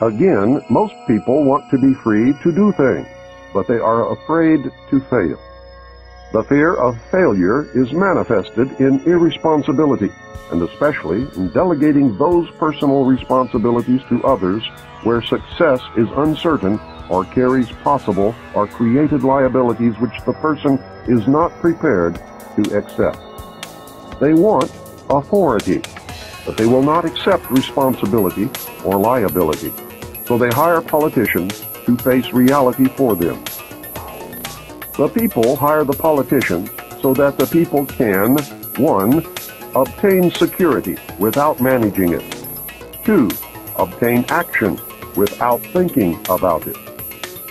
Again, most people want to be free to do things, but they are afraid to fail. The fear of failure is manifested in irresponsibility, and especially in delegating those personal responsibilities to others where success is uncertain or carries possible or created liabilities which the person is not prepared to accept. They want authority, but they will not accept responsibility or liability. So they hire politicians to face reality for them. The people hire the politicians so that the people can, 1. Obtain security without managing it. 2. Obtain action without thinking about it.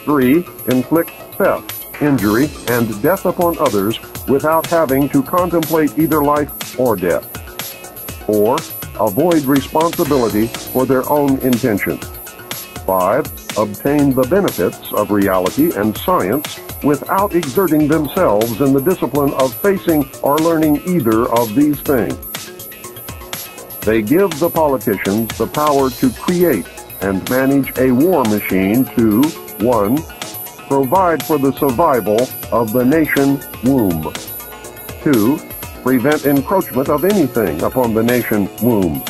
3. Inflict theft, injury, and death upon others without having to contemplate either life or death. 4. Avoid responsibility for their own intentions. 5. Obtain the benefits of reality and science without exerting themselves in the discipline of facing or learning either of these things. They give the politicians the power to create and manage a war machine to 1. Provide for the survival of the nation womb. 2. Prevent encroachment of anything upon the nation womb.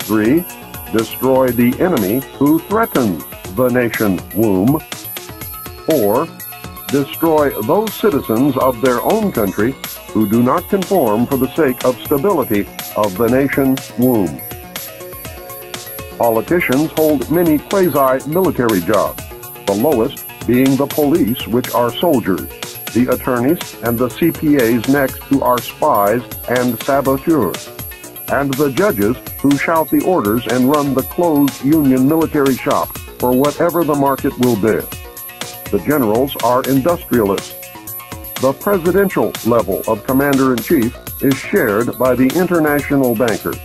3. Destroy the enemy who threatens the nation womb. or Destroy those citizens of their own country who do not conform for the sake of stability of the nation womb. Politicians hold many quasi-military jobs, the lowest being the police, which are soldiers, the attorneys and the CPAs next to are spies and saboteurs, and the judges who shout the orders and run the closed union military shop for whatever the market will bear. The generals are industrialists. The presidential level of commander-in-chief is shared by the international bankers.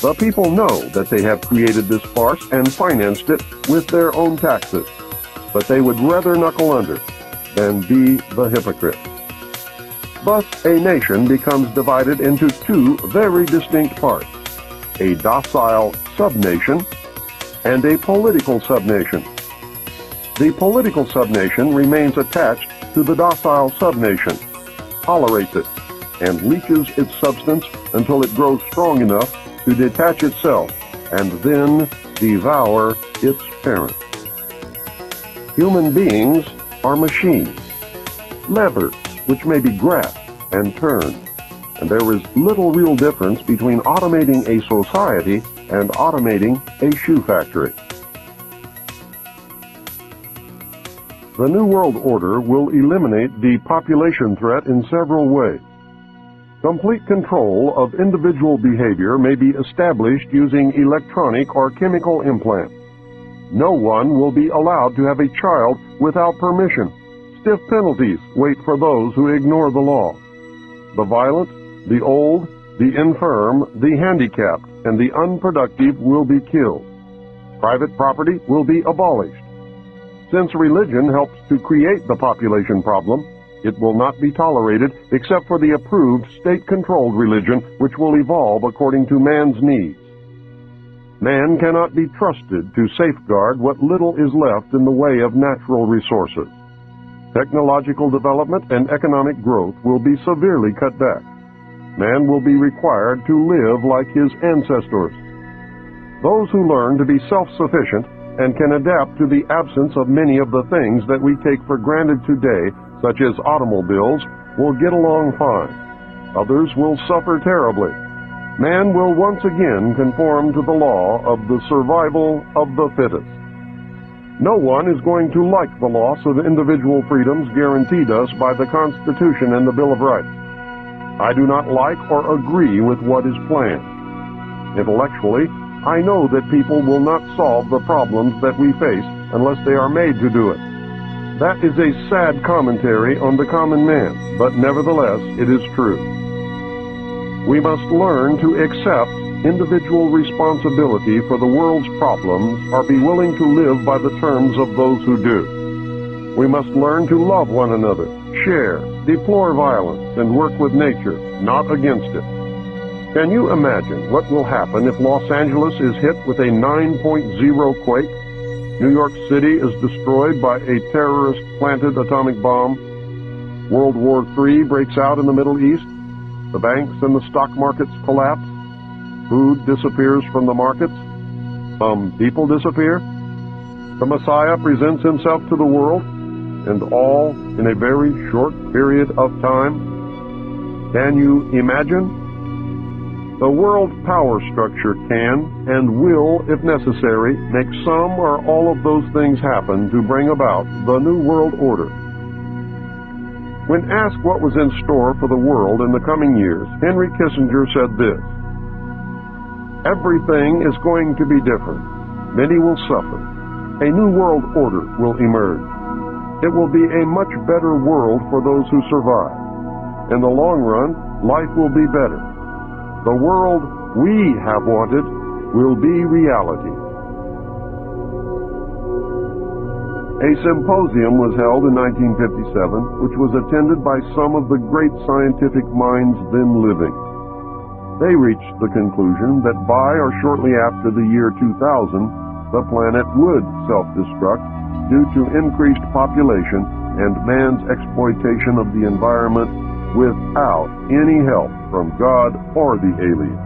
The people know that they have created this farce and financed it with their own taxes, but they would rather knuckle under than be the hypocrite. Thus, a nation becomes divided into two very distinct parts, a docile subnation and a political subnation. The political subnation remains attached to the docile subnation, tolerates it, and leaches its substance until it grows strong enough to detach itself and then devour its parent. Human beings are machines, levers which may be grasped and turned, and there is little real difference between automating a society and automating a shoe factory. The New World Order will eliminate the population threat in several ways. Complete control of individual behavior may be established using electronic or chemical implants. No one will be allowed to have a child without permission. Stiff penalties wait for those who ignore the law. The violent, the old, the infirm, the handicapped, and the unproductive will be killed. Private property will be abolished. Since religion helps to create the population problem, it will not be tolerated except for the approved state-controlled religion which will evolve according to man's needs. Man cannot be trusted to safeguard what little is left in the way of natural resources. Technological development and economic growth will be severely cut back. Man will be required to live like his ancestors. Those who learn to be self-sufficient and can adapt to the absence of many of the things that we take for granted today such as automobiles, will get along fine. Others will suffer terribly. Man will once again conform to the law of the survival of the fittest. No one is going to like the loss of individual freedoms guaranteed us by the Constitution and the Bill of Rights. I do not like or agree with what is planned. Intellectually, I know that people will not solve the problems that we face unless they are made to do it. That is a sad commentary on the common man, but nevertheless it is true. We must learn to accept individual responsibility for the world's problems or be willing to live by the terms of those who do. We must learn to love one another, share, deplore violence, and work with nature, not against it. Can you imagine what will happen if Los Angeles is hit with a 9.0 quake? New York City is destroyed by a terrorist planted atomic bomb. World War III breaks out in the Middle East. The banks and the stock markets collapse. Food disappears from the markets. Some people disappear. The Messiah presents himself to the world, and all in a very short period of time. Can you imagine? The world power structure can and will, if necessary, make some or all of those things happen to bring about the New World Order. When asked what was in store for the world in the coming years, Henry Kissinger said this Everything is going to be different. Many will suffer. A new world order will emerge. It will be a much better world for those who survive. In the long run, life will be better. The world we have wanted will be reality. A symposium was held in 1957 which was attended by some of the great scientific minds then living. They reached the conclusion that by or shortly after the year 2000, the planet would self-destruct due to increased population and man's exploitation of the environment without any help from God or the alien.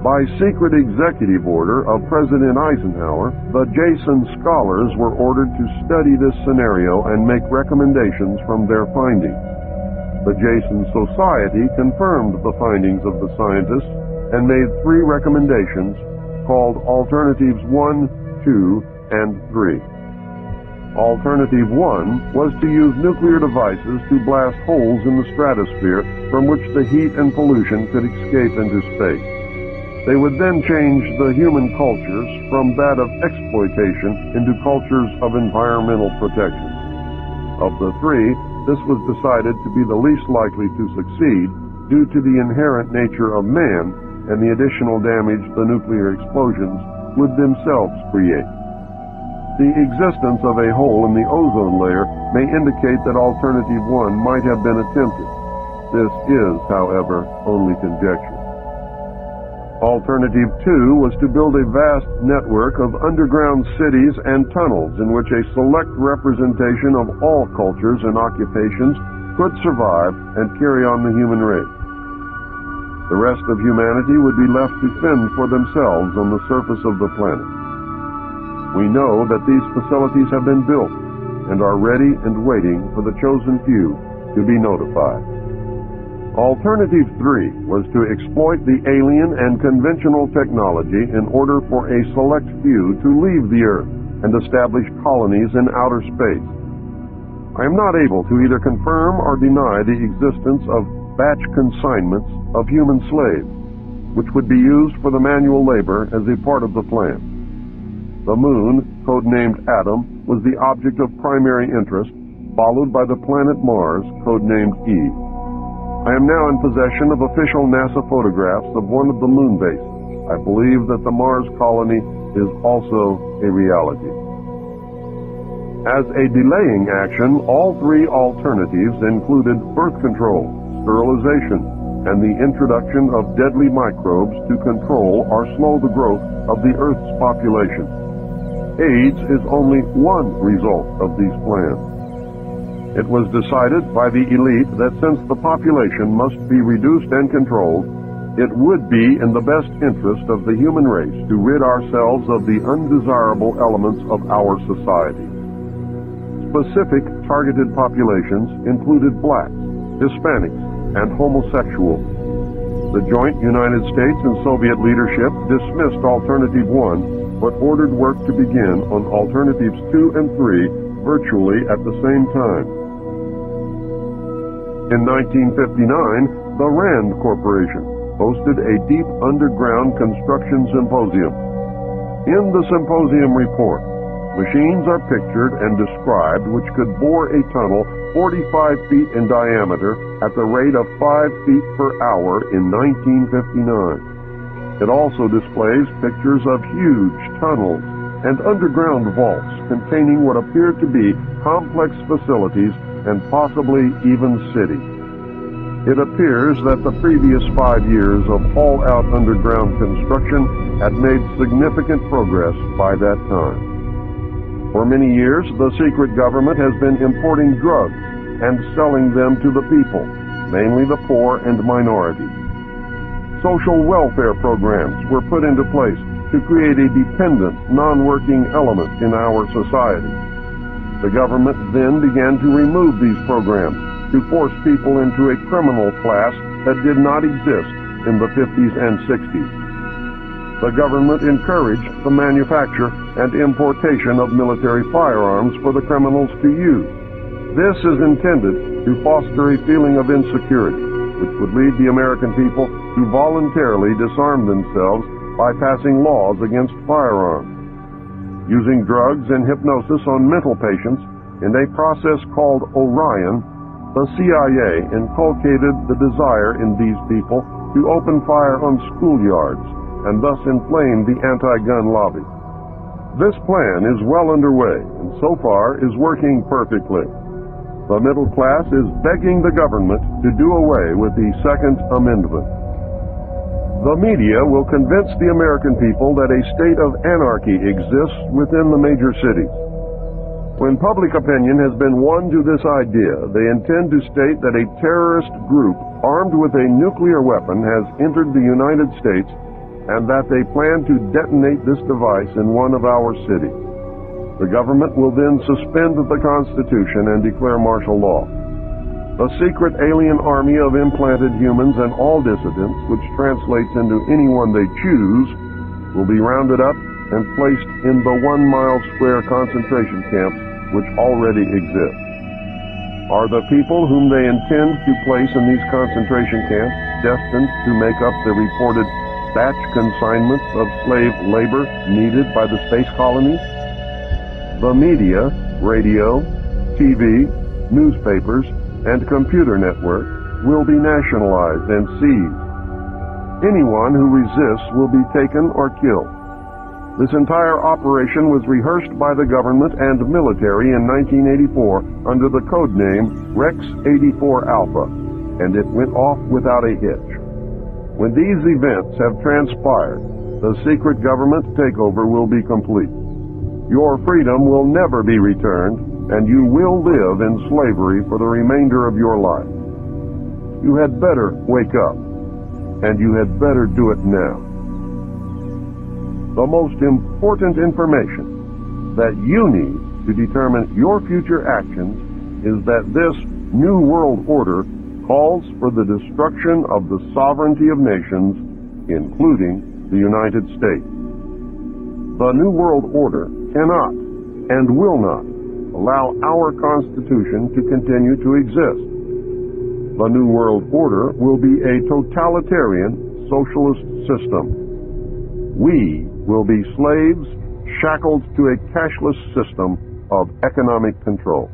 By secret executive order of President Eisenhower, the Jason scholars were ordered to study this scenario and make recommendations from their findings. The Jason Society confirmed the findings of the scientists and made three recommendations called Alternatives 1, 2, and 3. Alternative 1 was to use nuclear devices to blast holes in the stratosphere from which the heat and pollution could escape into space. They would then change the human cultures from that of exploitation into cultures of environmental protection. Of the three, this was decided to be the least likely to succeed due to the inherent nature of man and the additional damage the nuclear explosions would themselves create. The existence of a hole in the ozone layer may indicate that Alternative 1 might have been attempted. This is, however, only conjecture. Alternative 2 was to build a vast network of underground cities and tunnels in which a select representation of all cultures and occupations could survive and carry on the human race. The rest of humanity would be left to fend for themselves on the surface of the planet. We know that these facilities have been built and are ready and waiting for the chosen few to be notified. Alternative 3 was to exploit the alien and conventional technology in order for a select few to leave the Earth and establish colonies in outer space. I am not able to either confirm or deny the existence of batch consignments of human slaves, which would be used for the manual labor as a part of the plan. The moon, codenamed Adam, was the object of primary interest, followed by the planet Mars, codenamed Eve. I am now in possession of official NASA photographs of one of the moon bases. I believe that the Mars colony is also a reality. As a delaying action, all three alternatives included birth control, sterilization, and the introduction of deadly microbes to control or slow the growth of the Earth's population. AIDS is only one result of these plans. It was decided by the elite that since the population must be reduced and controlled, it would be in the best interest of the human race to rid ourselves of the undesirable elements of our society. Specific targeted populations included blacks, Hispanics, and homosexuals. The joint United States and Soviet leadership dismissed Alternative 1 but ordered work to begin on Alternatives 2 and 3 virtually at the same time. In 1959, the RAND Corporation hosted a deep underground construction symposium. In the symposium report, machines are pictured and described which could bore a tunnel 45 feet in diameter at the rate of 5 feet per hour in 1959. It also displays pictures of huge tunnels and underground vaults containing what appear to be complex facilities and possibly even city. It appears that the previous five years of all-out underground construction had made significant progress by that time. For many years, the secret government has been importing drugs and selling them to the people, mainly the poor and minorities. Social welfare programs were put into place to create a dependent, non-working element in our society. The government then began to remove these programs to force people into a criminal class that did not exist in the 50s and 60s. The government encouraged the manufacture and importation of military firearms for the criminals to use. This is intended to foster a feeling of insecurity, which would lead the American people to voluntarily disarm themselves by passing laws against firearms. Using drugs and hypnosis on mental patients in a process called Orion, the CIA inculcated the desire in these people to open fire on schoolyards and thus inflame the anti-gun lobby. This plan is well underway and so far is working perfectly. The middle class is begging the government to do away with the Second Amendment. The media will convince the American people that a state of anarchy exists within the major cities. When public opinion has been won to this idea, they intend to state that a terrorist group armed with a nuclear weapon has entered the United States and that they plan to detonate this device in one of our cities. The government will then suspend the Constitution and declare martial law. A secret alien army of implanted humans and all dissidents, which translates into anyone they choose, will be rounded up and placed in the one mile square concentration camps which already exist. Are the people whom they intend to place in these concentration camps destined to make up the reported batch consignments of slave labor needed by the space colonies? The media, radio, TV, newspapers, and computer network will be nationalized and seized. Anyone who resists will be taken or killed. This entire operation was rehearsed by the government and military in 1984 under the code name Rex 84 Alpha, and it went off without a hitch. When these events have transpired, the secret government takeover will be complete. Your freedom will never be returned and you will live in slavery for the remainder of your life. You had better wake up, and you had better do it now. The most important information that you need to determine your future actions is that this New World Order calls for the destruction of the sovereignty of nations, including the United States. The New World Order cannot and will not allow our Constitution to continue to exist. The New World Order will be a totalitarian socialist system. We will be slaves shackled to a cashless system of economic control.